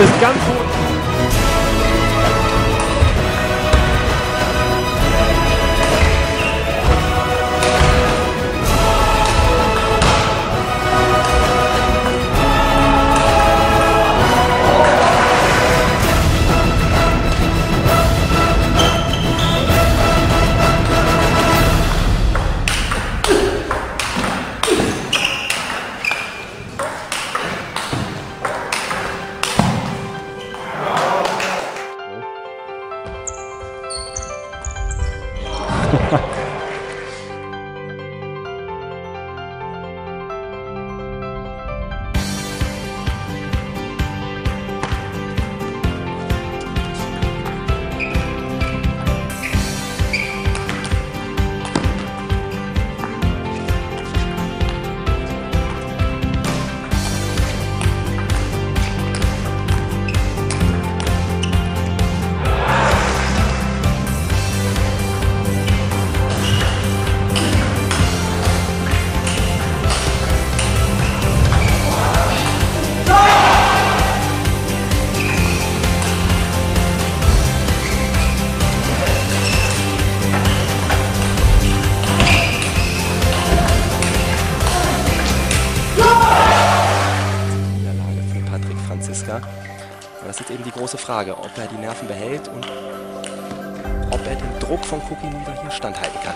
Ist ganz hoch. Franziska. Aber das ist eben die große Frage, ob er die Nerven behält und ob er den Druck von Cookie Nieder hier standhalten kann.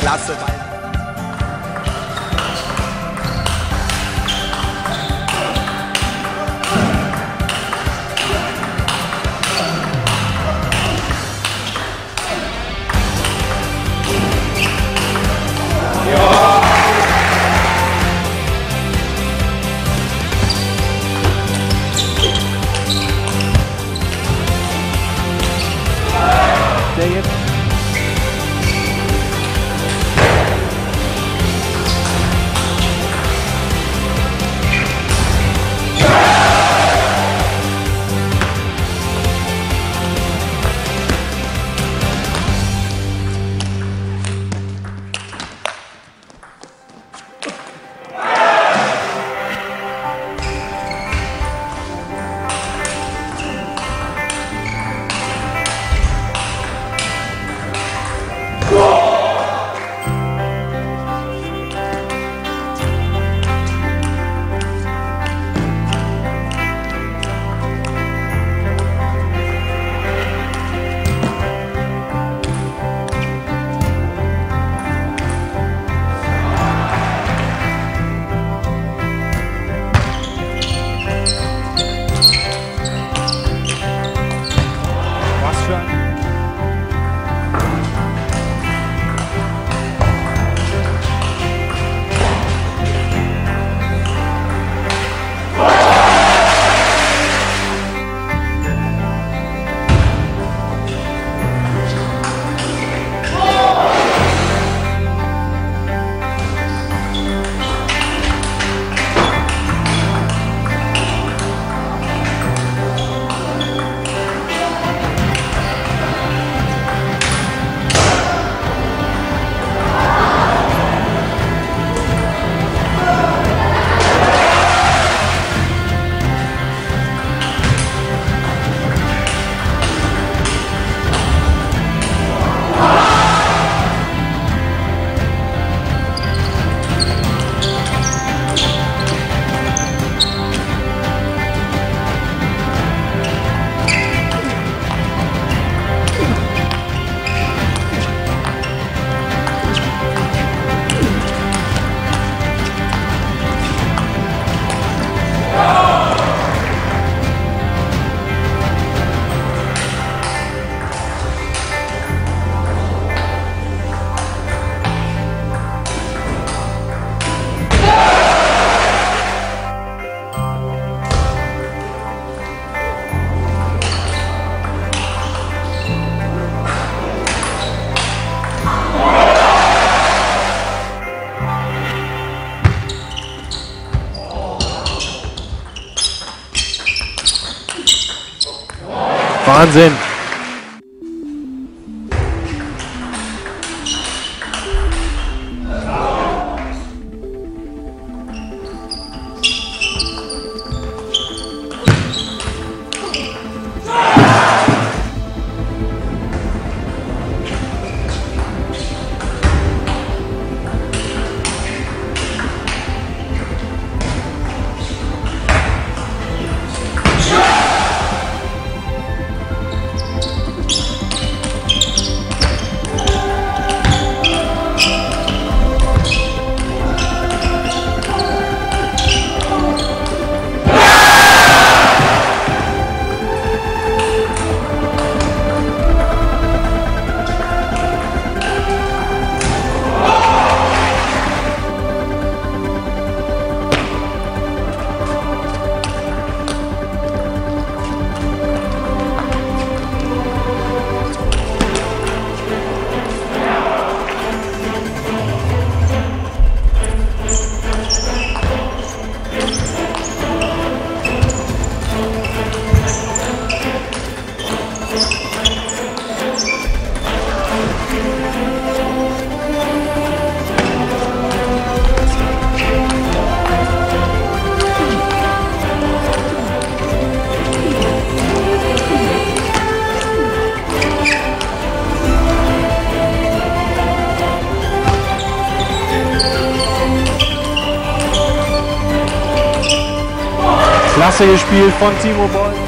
Klasse Ball. Wahnsinn. Klasse gespielt von Timo Boll.